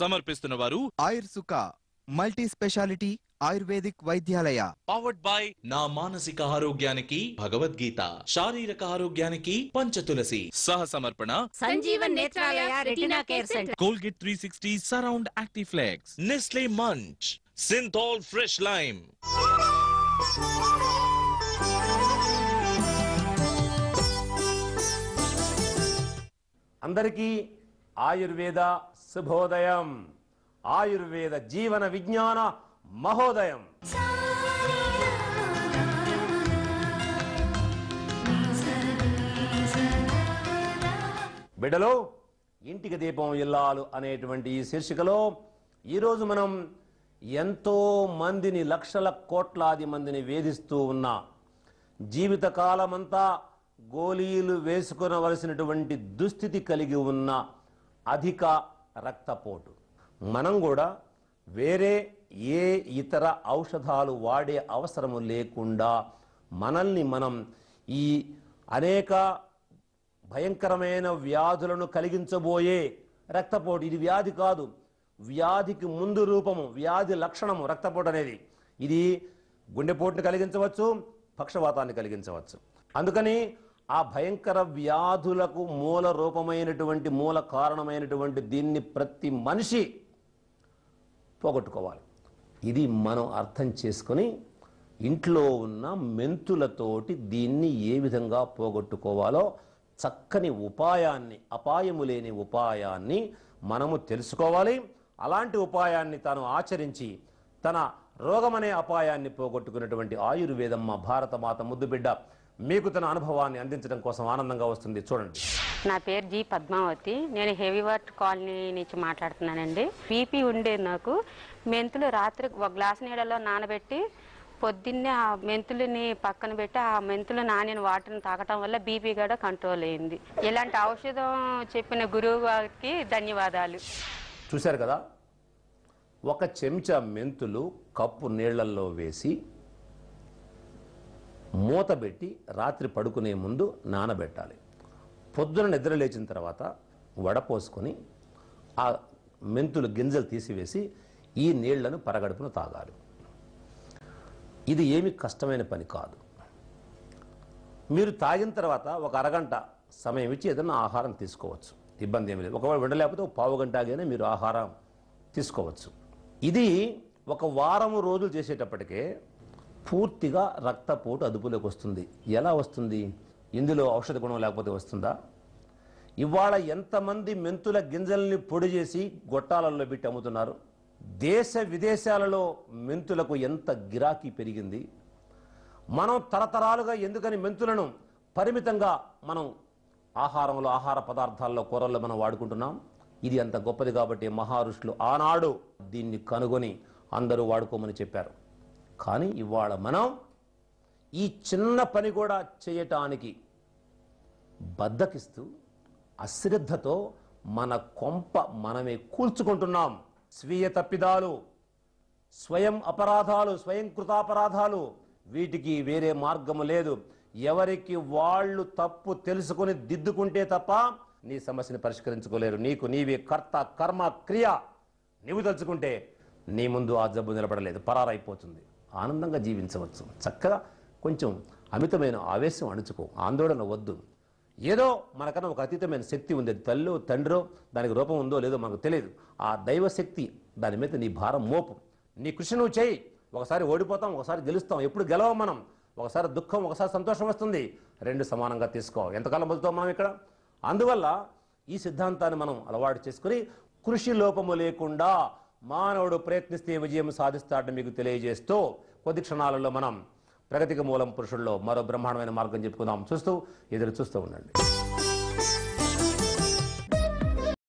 సమర్పిస్తున్న వారు ఆయుర్సుక multi speciality ayurvedic Vaidyalaya. Powered by నా మానసిక ఆరోగ్యానికి భగవద్గీత శారీరక ఆరోగ్యానికి పంచతులసి. సహ సమర్పణ Sanjeevan Netralaya retina care centre. Colgate three sixty surround active flex. Nestle Munch. Cinthol fresh lime. అందరికీ ఆయుర్వేద శుభోదయం. ఆయుర్వేద జీవన విజ్ఞాన మహోదయం. బిడ్డలో ఇంటికి దీపం ఇల్లాలు అనేటువంటి ఈ శీర్షికలో ఈరోజు మనం ఎంతో మందిని లక్షల కోట్లాది మందిని వేధిస్తూ ఉన్న జీవితకాలమంతా గోళీలు వేసుకునవలసినటువంటి దుస్థితి కలిగి ఉన్న అధిక రక్తపోటు. మనం కూడా వేరే ఏ ఇతర ఔషధాలు వాడే అవసరము లేకుండా మనల్ని మనం ఈ అనేక భయంకరమైన వ్యాధులను కలిగించబోయే రక్తపోటు. ఇది వ్యాధి కాదు. వ్యాధికి ముందు రూపము వ్యాధి లక్షణము రక్తపోటు అనేది. ఇది గుండెపోటుని కలిగించవచ్చు పక్షవాతాన్ని కలిగించవచ్చు. అందుకని ఆ భయంకర వ్యాధులకు మూల రూపమైనటువంటి మూల కారణమైనటువంటి దీన్ని ప్రతి మనిషి పోగొట్టుకోవాలి. ఇది మనం అర్థం చేసుకొని ఇంట్లో ఉన్న మెంతులతోటి దీన్ని ఏ విధంగా పోగొట్టుకోవాలో చక్కని ఉపాయాన్ని అపాయము లేని ఉపాయాన్ని మనము తెలుసుకోవాలి. అలాంటి ఉపాయాన్ని తాను ఆచరించి తన రోగమనే అపాయాన్ని పోగొట్టుకున్నటువంటి ఆయుర్వేదమ్మ భారత మాత ముద్దుబిడ్డ మీకు తన అనుభవాన్ని అందించడం కోసం ఆనందంగా వస్తుంది. చూడండి. నా పేరు జి పద్మావతి. నేను హెవీ వర్క్ కాలనీ నుంచి మాట్లాడుతున్నానండి. బీపీ ఉండేది నాకు. మెంతులు రాత్రి ఒక గ్లాస్ నీళ్ళలో నానబెట్టి పొద్దున్నే ఆ మెంతులని పక్కన పెట్టి ఆ మెంతులు నానిన వాటర్ని తాగటం వల్ల బీపీ కూడా కంట్రోల్ అయింది. ఇలాంటి ఔషధం చెప్పిన గురువు గారికి ధన్యవాదాలు. చూశారు కదా? ఒక చెంచా మెంతులు కప్పు నీళ్ళల్లో వేసి మూత పెట్టి రాత్రి పడుకునే ముందు నానబెట్టాలి. పొద్దున నిద్ర లేచిన తర్వాత వడపోసుకొని ఆ మెంతులు గింజలు తీసివేసి ఈ నీళ్ళను పరగడుపున తాగాలి. ఇది ఏమి కష్టమైన పని కాదు. మీరు తాగిన తర్వాత ఒక అరగంట సమయం ఇచ్చి ఏదైనా ఆహారం తీసుకోవచ్చు. ఇబ్బంది ఏమి లేదు. ఒకవేళ వినలేకపోతే ఒక పావు గంట మీరు ఆహారం తీసుకోవచ్చు. ఇది ఒక వారం రోజులు చేసేటప్పటికే పూర్తిగా రక్తపోటు అదుపులోకి వస్తుంది. ఎలా వస్తుంది? ఇందులో ఔషధ గుణం లేకపోతే వస్తుందా? ఇవాళ ఎంతమంది మెంతుల గింజల్ని పొడి చేసి గొట్టాలలో పెట్టి అమ్ముతున్నారు? దేశ విదేశాలలో మెంతులకు ఎంత గిరాకీ పెరిగింది? మనం తరతరాలుగా ఎందుకని మెంతులను పరిమితంగా మనం ఆహారంలో ఆహార పదార్థాల్లో కూరల్లో మనం వాడుకుంటున్నాం? ఇది అంత గొప్పది కాబట్టి మహారుషులు ఆనాడు దీన్ని కనుగొని అందరూ వాడుకోమని చెప్పారు. కానీ ఇవాళ మనం ఈ చిన్న పని కూడా చేయటానికి బద్దకిస్తూ అశ్రద్ధతో మన కొంప మనమే కూల్చుకుంటున్నాం. స్వీయ తప్పిదాలు స్వయం అపరాధాలు స్వయం కృతాపరాధాలు వీటికి వేరే మార్గము లేదు. ఎవరికి వాళ్ళు తప్పు తెలుసుకొని దిద్దుకుంటే తప్ప నీ సమస్యని పరిష్కరించుకోలేరు. నీకు నీవే కర్త కర్మ క్రియ నీవు తలుచుకుంటే నీ ముందు ఆ జబ్బు నిలబడలేదు పరారైపోతుంది. ఆనందంగా జీవించవచ్చు. చక్కగా కొంచెం అమితమైన ఆవేశం అణుచుకో. ఆందోళన వద్దు. ఏదో మనకన్నా ఒక అతీతమైన శక్తి ఉంది. అది తల్లో తండ్రో దానికి రూపం ఉందో లేదో మనకు తెలియదు. ఆ దైవశక్తి దాని మీద నీ భారం మోపు. నీ కృషి నువ్వు చేయి. ఒకసారి ఓడిపోతాం ఒకసారి గెలుస్తాం. ఎప్పుడు గెలవం మనం? ఒకసారి దుఃఖం ఒకసారి సంతోషం వస్తుంది. రెండు సమానంగా తీసుకో. ఎంతకాలం బతుకుతాం మనం ఇక్కడ? అందువల్ల ఈ సిద్ధాంతాన్ని మనం అలవాటు చేసుకుని కృషి లోపము లేకుండా మానవుడు ప్రయత్నిస్తే విజయం సాధిస్తాడని మీకు తెలియజేస్తూ కొద్ది క్షణాలలో మనం ప్రగతికి మూలం పురుషుల్లో మరో బ్రహ్మాండమైన మార్గం చెప్పుకుందాం. చూస్తూ ఎదురు చూస్తూ ఉండండి.